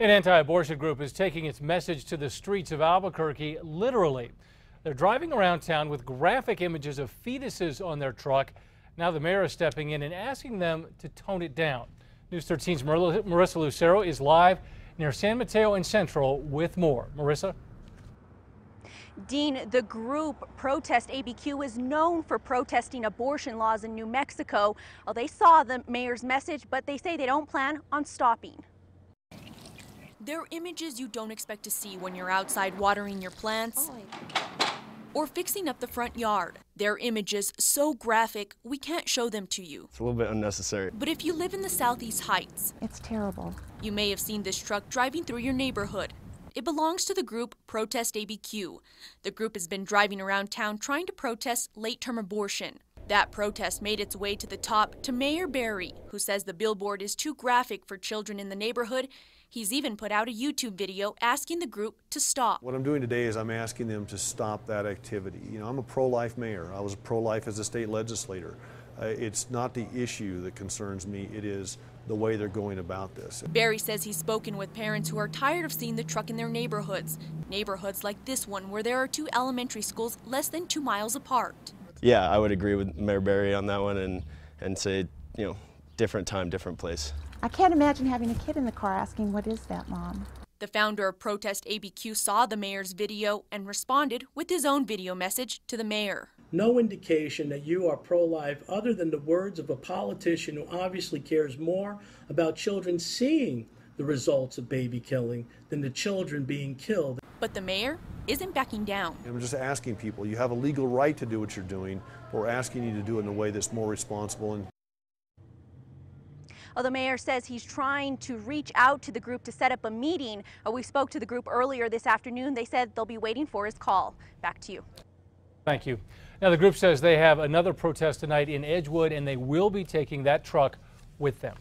An anti-abortion group is taking its message to the streets of Albuquerque literally. They're driving around town with graphic images of fetuses on their truck. Now the mayor is stepping in and asking them to tone it down. News 13's Marissa Lucero is live near San Mateo and Central with more. Marissa? Dean, the group Protest ABQ is known for protesting abortion laws in New Mexico. Well, they saw the mayor's message, but they say they don't plan on stopping. They're images you don't expect to see when you're outside watering your plants oh, or fixing up the front yard. They're images so graphic, we can't show them to you. It's a little bit unnecessary. But if you live in the Southeast Heights, it's terrible. You may have seen this truck driving through your neighborhood. It belongs to the group Protest ABQ. The group has been driving around town trying to protest late term abortion. That protest made its way to the top to Mayor Berry, who says the billboard is too graphic for children in the neighborhood He's even put out a YouTube video asking the group to stop. What I'm doing today is I'm asking them to stop that activity. You know, I'm a pro-life mayor. I was pro-life as a state legislator. Uh, it's not the issue that concerns me, it is the way they're going about this. Berry says he's spoken with parents who are tired of seeing the truck in their neighborhoods. Neighborhoods like this one where there are two elementary schools less than two miles apart. Yeah, I would agree with Mayor Berry on that one and, and say, you know, different time, different place. I can't imagine having a kid in the car asking, What is that, Mom? The founder of Protest ABQ saw the mayor's video and responded with his own video message to the mayor. No indication that you are pro life other than the words of a politician who obviously cares more about children seeing the results of baby killing than the children being killed. But the mayor isn't backing down. I'm just asking people, you have a legal right to do what you're doing. but We're asking you to do it in a way that's more responsible and well, the mayor says he's trying to reach out to the group to set up a meeting. Uh, we spoke to the group earlier this afternoon. They said they'll be waiting for his call. Back to you. Thank you. Now, the group says they have another protest tonight in Edgewood, and they will be taking that truck with them.